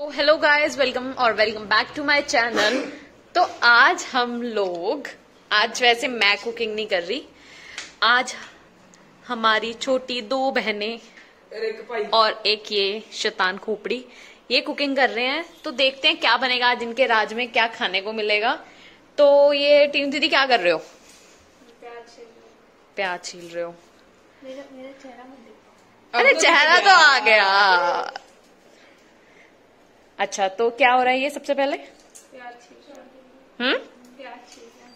तो hello guys welcome और welcome back to my channel तो आज हम लोग आज वैसे मैं कुकिंग नहीं कर रही आज हमारी छोटी दो बहनें और एक ये शैतान खोपड़ी ये कुकिंग कर रहे हैं। तो देखते हैं क्या बनेगा आज इनके राज में क्या खाने को मिलेगा। तो ये टीम दीदी क्या कर रहे हो? प्याज छील प्याज छील रहे हो। मेरा मेरा चेहरा मत देखो। अरे चेहरा तो आ गया। अच्छा तो क्या हो रहा है ये सबसे पहले प्याज छील लो। हम्म प्याज छील लो।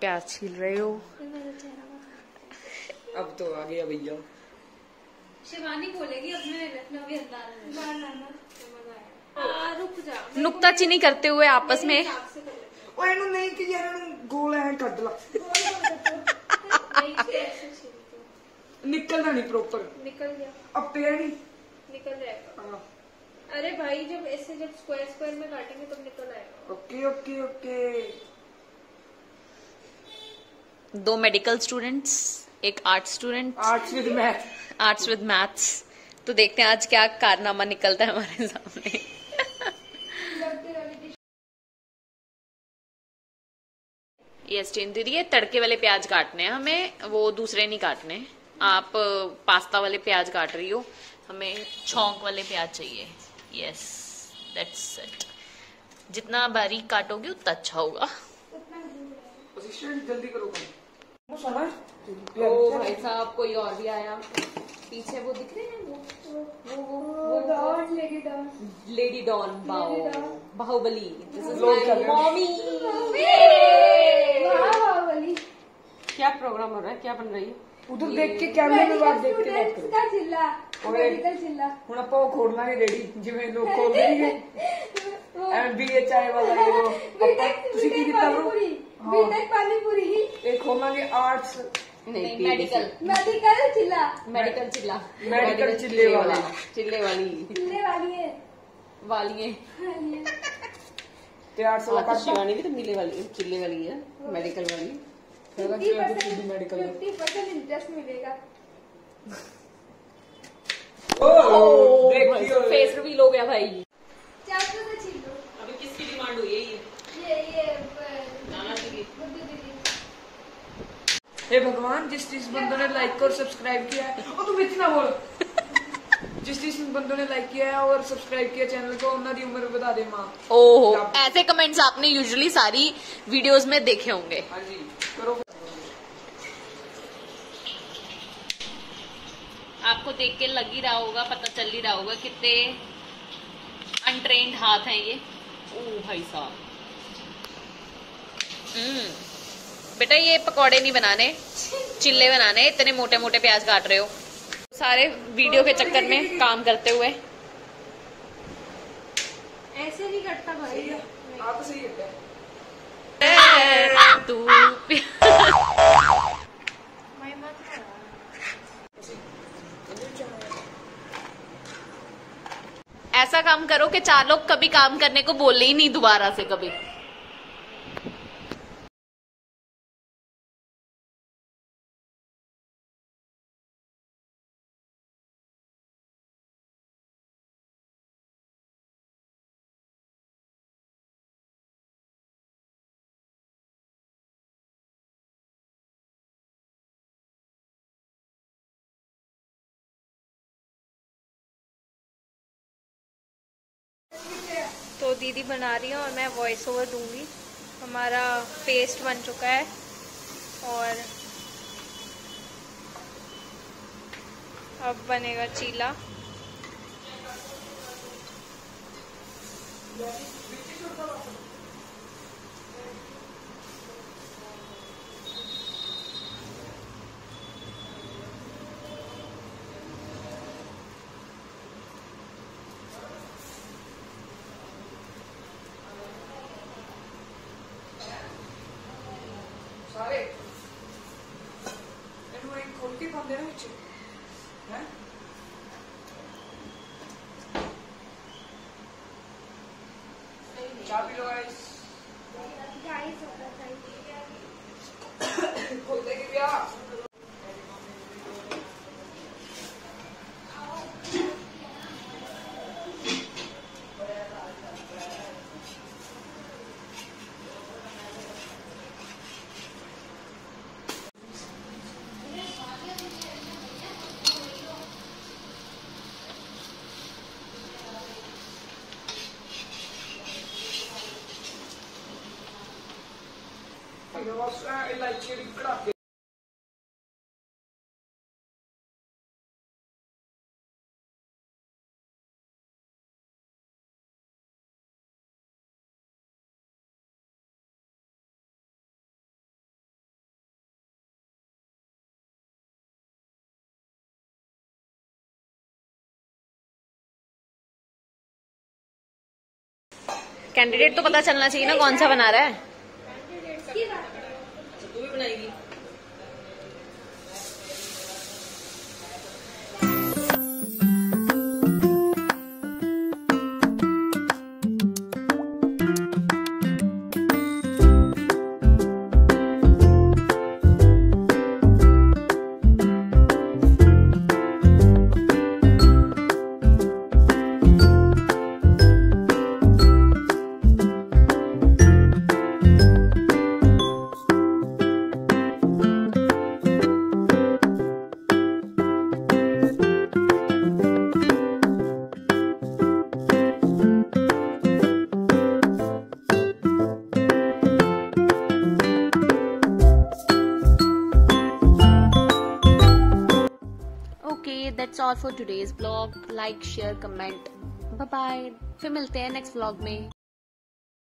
प्याज छील रहे हो ये मेरा चेहरा मत अब तो आ गया भैया शिवानी बोलेगी अपने लखनवी अंदाज में ना ना ना आ, रुक जा नुक्ता चीनी करते हुए आपस में हाथ से कर लेते ਓਏ ਇਹਨੂੰ ਨਹੀਂ ਕਿ ਯਾਰ ਇਹਨੂੰ ਗੋਲ ਐ ਕੱਢ ਲਾ हैं। नहीं से ऐसे छीलते हो। ਨਿਕਲਦਾ ਨਹੀਂ ਪ੍ਰੋਪਰ निकल गया अब ਪਿਆ ਨਹੀਂ निकल जाएगा ਹਾਂ अरे भाई जब ऐसे जब स्क्वायर स्क्वायर में काटेंगे तब निकल आएगा। Okay okay okay. दो मेडिकल स्टूडेंट्स एक art student arts with maths arts with maths तो देखते हैं आज क्या कारनामा निकलता है हमारे सामने। यस टीन दीदी ये तड़के वाले प्याज काटने हैं हमें वो दूसरे नहीं काटने। आप पास्ता वाले प्याज काट रही हो। हमें छोंक वाले प्याज चाहिए। यस दैट्स इट जितना बारीक काटोगे उतना अच्छा होगा। जल्दी करो काम वो ओ भाई साहब कोई और भी आया? पीछे वो दिख रहे हैं वो? वो वो don lady don lady don Baahubali. This is my mommy वाह क्या प्रोग्राम हो रहा है? क्या बन रही है? ਉਧਰ ਦੇਖ ਕੇ ਕੈਮਰੇ ਨੂੰ ਬਾਅਦ ਦੇਖ ਕੇ ਬਾਤ ਕਰੋ ਦਾ ਜ਼ਿਲ੍ਹਾ ਮੈਡੀਕਲ ਜ਼ਿਲ੍ਹਾ ਹੁਣ ਆਪਾਂ ਉਹ ਖੋਲਣਾਗੇ ਰੇੜੀ ਜਿਵੇਂ ਲੋਕ ਖੋਲਦੇ ਨੇਗੇ ਐਮ ਬੀ ਐਚ ਆਈ ਵਾਲਾ ਇਹ ਲੋ ਤੁਸੀਂ ਕੀ ਕੀਤਾ ਬ్రో ਬੀਟੈਕ ਪਾਣੀਪੁਰੀ ਹੀ ਇਹ ਖੋਲਾਂਗੇ ਆਰਟਸ नहीं मेडिकल मेडिकल चिल्ला मेडिकल चिल्ला मेडिकल चिल्ले वाला चिल्ले वाली चिल्ले वाली है वाली है शिवानी भी तो मिले वाली चिल्ले वाली है मेडिकल वाली फिफ्टी परसेंट इंटरेस्ट मिलेगा। oh, फेस रिवील हो गया भाई। हे भगवान जिस जिस बंदों ने लाइक और सब्सक्राइब किया है और तुम इतना बोल। जिस जिस बंदों ने लाइक किया है और सब्सक्राइब किया चैनल को उन्होंने उम्र बता दे माँ। ओह ऐसे कमेंट्स आपने यूजुअली सारी वीडियोस में देखे होंगे। हाँ जी करो। आपको देख के लग ही रहा होगा पता चल ही रहा होगा कितने अनट्रेन्ड हाथ हैं ये। ओ भाई साहब। हम्म, बेटा ये पकौड़े नहीं बनाने चिल्ले बनाने इतने मोटे मोटे प्याज काट रहे हो। सारे वीडियो के चक्कर में काम करते हुए। ऐसे नहीं कटता भाई। आप सही हैं। तू ऐसा काम करो कि चार लोग कभी काम करने को बोले ही नहीं दोबारा से कभी। तो दीदी बना रही है और मैं वॉइस ओवर दूँगी। हमारा पेस्ट बन चुका है और अब बनेगा चीला। ਸਾਰੇ garante. Né? Tchau, bilhões. Guys, I'm going to candidate तो पता चलना चाहिए ना कौन सा बना रहा है। तू भी बनाएगी। All for today's blog like share comment bye bye फिर मिलते हैं नेक्स्ट ब्लॉग में.